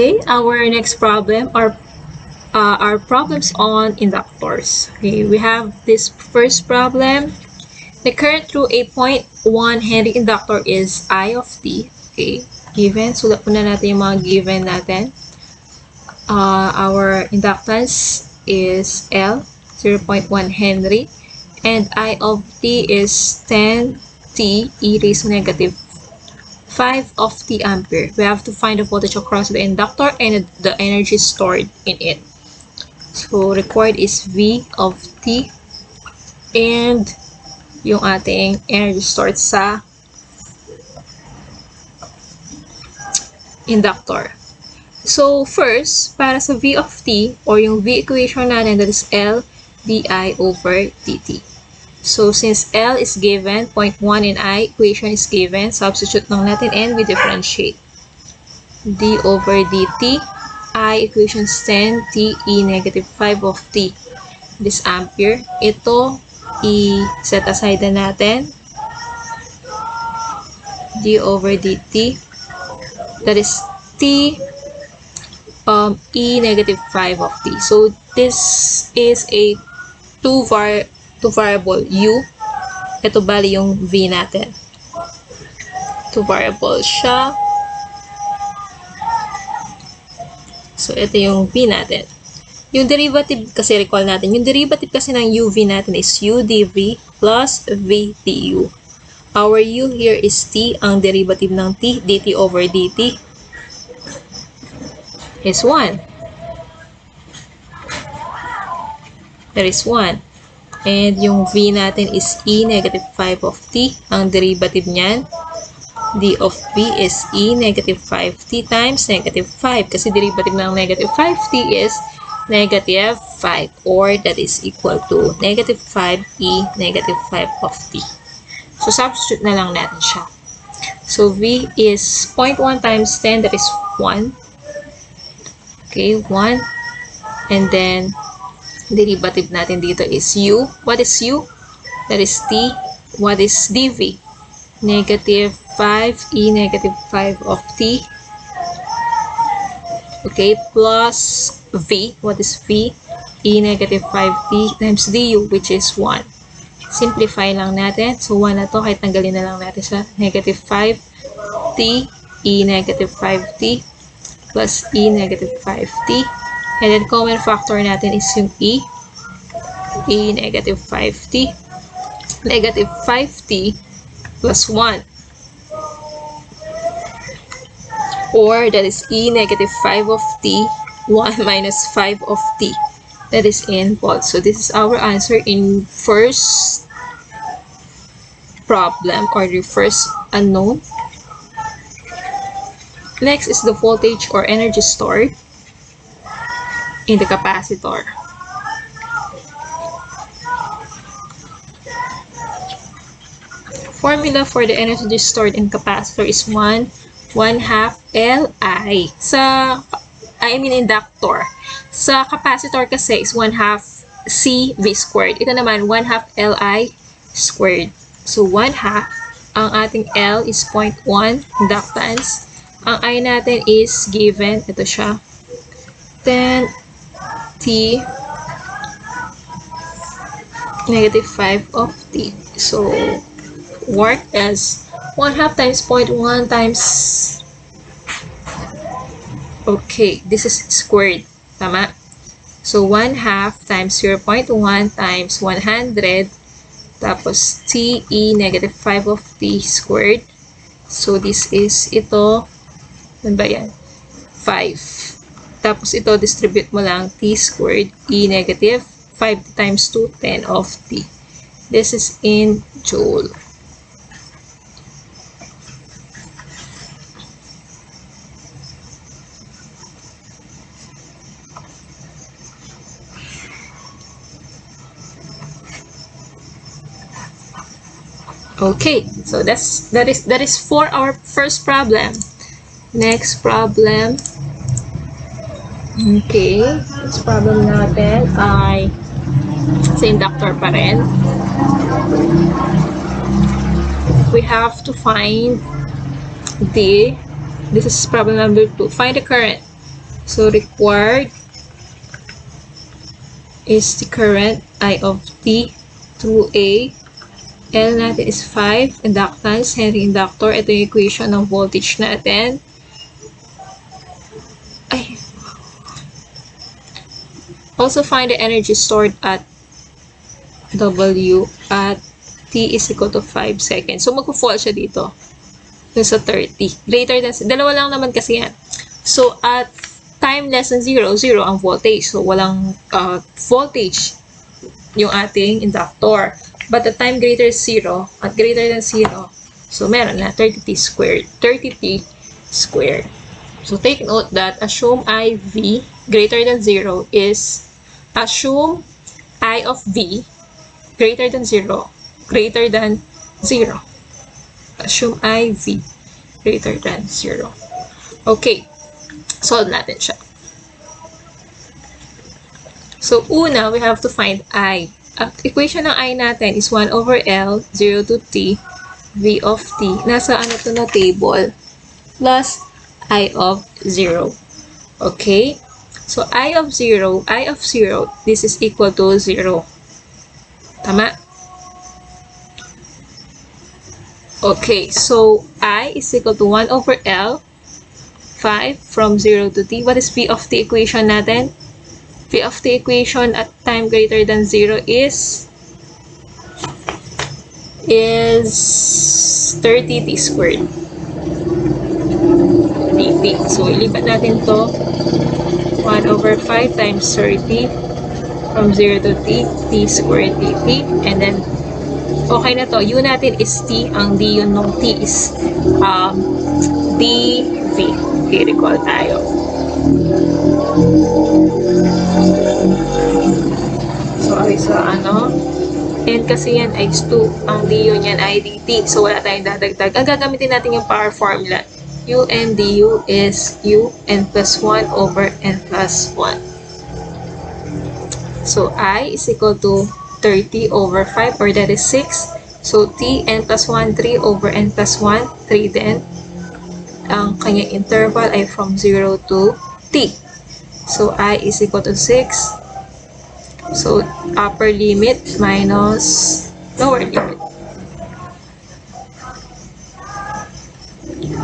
Okay, our next problem are uh, problems on inductors. Okay, we have this first problem. The current through a 0.1 Henry inductor is I of t. Okay, given. Sulat muna natin yung mga given natin. Uh, our inductance is L, 0.1 Henry. And I of t is 10 t e raised to negative 5 of t ampere. We have to find the voltage across the inductor and the energy stored in it. So, required is V of t and yung ating energy stored sa inductor. So, first, para sa V of t or yung V equation natin that is L di over dt. So, since L is given, 0.1 in I equation is given, substitute lang natin and we differentiate. d over dt I equation 10 T E negative 5 of T. This ampere. Ito, i-set aside na natin. d over dt. That is T um, E negative 5 of T. So, this is a two, var two variable U. Ito bali yung V natin. Two variable siya. So, ito yung V natin. Yung derivative, kasi recall natin, yung derivative kasi ng UV natin is U dV plus V du. Our U here is T, ang derivative ng T, dt over dt is 1. There is 1. And yung V natin is E negative 5 of T, ang derivative niyan d of b is e negative 5t times negative 5 kasi derivative ng negative 5t is negative 5 or that is equal to negative 5e negative 5 of t. So, substitute na lang natin siya. So, v is 0.1 times 10 that is 1. Okay, 1. And then, derivative natin dito is u. What is u? That is t. What is dv? Negative 5 e negative 5 of t. Okay, plus v. What is v? e negative 5t times du, which is 1. Simplify lang natin. So, 1 na to, kahit tanggalin na lang natin sa negative 5t, e negative 5t, plus e negative 5t. And then, common factor natin is yung e, e negative 5t, negative 5t plus 1. or that is e negative 5 of t 1 minus 5 of t that is in volt. So this is our answer in first problem or the first unknown. Next is the voltage or energy stored in the capacitor. Formula for the energy stored in capacitor is 1 1 half Li. Sa, I mean inductor. Sa capacitor kasi is 1 half CV squared. Ito naman, 1 half Li squared. So, 1 half. Ang ating L is 0.1 inductance. Ang I natin is given. Ito siya. 10 T. Negative 5 of T. So, work as 1 half times 0.1 times. Okay this is squared. Tama? So 1 half times 0.1 times 100 tapos t e negative 5 of t squared. So this is ito. Ano ba yan? 5 tapos ito distribute mo lang t squared e negative 5 times 2 10 of t this is in joule Okay, so that's that is that is for our first problem. Next problem. Okay, next problem natin ay sa inductor pa rin. We have to find the this is problem number 2. Find the current So, required is the current I of T through A. L natin is 5. Inductance, Henry inductor. Ito yung equation ng voltage natin. Also find the energy stored at W at T is equal to 5 seconds. So, magpo-fall siya dito. Dun sa 30. Greater than, dalawa lang naman kasi yan. So, at time less than 0, 0 ang voltage. So, walang uh, voltage yung ating inductor. But at time greater 0, at greater than 0, so meron na 30t squared. 30t squared. So, take note that assume IV greater than 0 is assume I of V greater than 0 greater than 0. Assume IV greater than 0. Okay. Solve natin siya. So, una, we have to find I. Ang equation ng I natin is 1 over L, 0 to T, V of T. Nasa ano to na table. Plus I of 0. Okay? So, I of 0, I of 0, this is equal to 0. Tama? Okay, so I is equal to 1 over L, 5 from 0 to t. What is V of the equation natin? V of the equation at time greater than 0 is is 30t squared. dt. So, ilipat natin to 1 over 5 times 30 from 0 to t, t squared dt. And then, okay na to. U natin is t. Ang d yun nung t is um, dv. I-recall tayo. Sorry sa ano. And kasi yan ay 2. Ang d yun yan ay dt. So, wala tayong dadagdag. Ang gagamitin natin yung power formula. U and du is u n plus 1 over n plus 1. So, I is equal to 30 over 5 or that is 6. So, t n plus 1, 3 over n plus 1, 3 din. Ang kanyang interval ay from 0 to t. So, i is equal to 6. So, upper limit minus lower limit.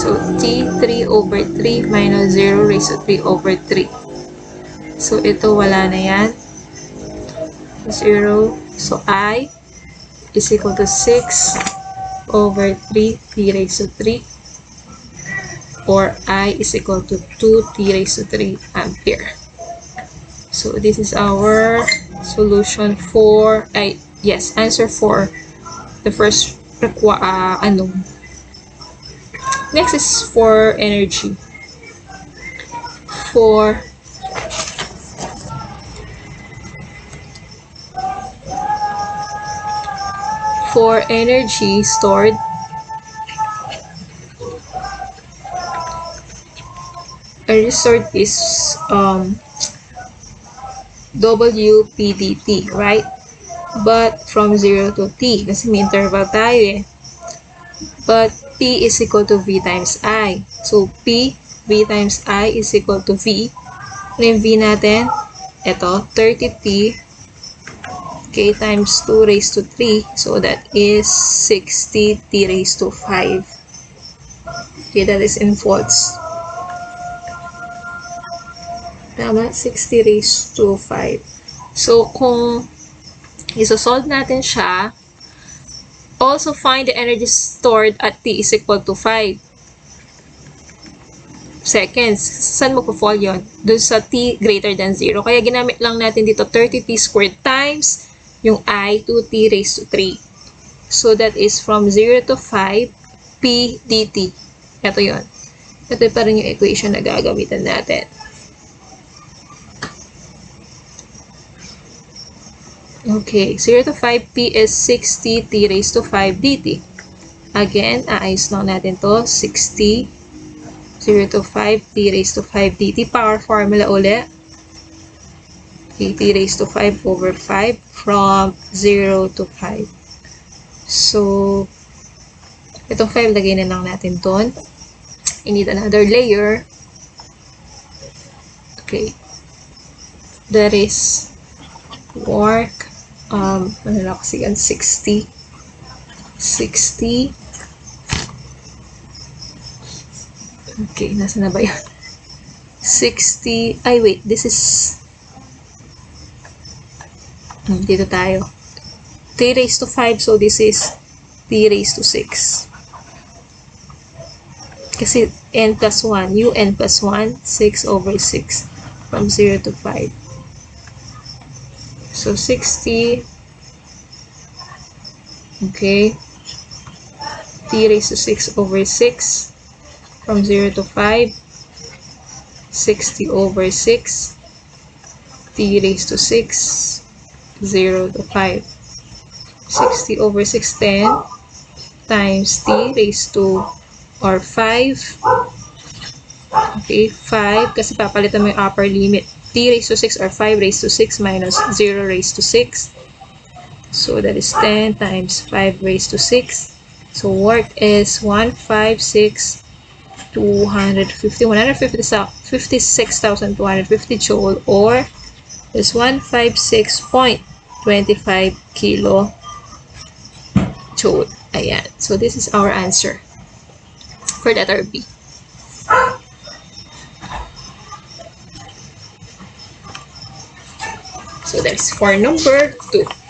So, t 3 over 3 minus 0 raised to 3 over 3. So, ito wala na yan. 0. So, i is equal to 6 over 3 t raised to 3 or i is equal to 2 t raised to 3 ampere. So, this is our solution for, ay, yes, answer for the first requa, uh, ano. Next is for energy. For for energy stored energy stored is um, WPDT, right? But from 0 to T, kasi may interval tayo eh. But P is equal to V times I. So, P, V times I is equal to V. Ano yung V natin? Ito, 30T k times 2 raised to 3. So, that is 60t raised to 5. Okay, that is in volts. Tama, 60 raised to 5. So, kung isosolve natin siya, also find the energy stored at t is equal to 5 seconds. Saan mo po-fall yun? Doon sa t greater than 0. Kaya ginamit lang natin dito 30t squared times yung i 2t raised to 3. So, that is from 0 to 5 p dt. Ito yon. Ito pa rin yung equation na gagamitan natin. Okay, 0 to 5p is 60 t raised to 5 dt. Again, aayos lang natin to. 60, 0 to 5 t raised to 5 dt. Power formula uli. t raised to 5 over 5 from 0 to 5. So, itong 5 lagay na lang natin doon. I need another layer Okay. That is work. Um, ano na kasi yan? 60. 60. Okay, nasa na ba yan? 60. Ay, wait. This is... Hmm, Dito tayo. 3 raised to 5. So, this is 3 raised to 6. Kasi n plus 1, un plus 1, 6 over 6 from 0 to 5. So 60, okay, t raised to 6 over 6 from 0 to 5, 60 over 6, t raised to 6, 0 to 5. 60 over 6, 10 times t raised to or 5. Okay, 5 kasi papalitan mo yung upper limit. T raised to 6 or 5 raised to 6 minus 0 raised to 6. So that is 10 times 5 raised to 6. So work is 156 250 150 sa 56,250 joule or is 156.25 kilo joule. Ayan. So this is our answer for letter B. So that's for number 2.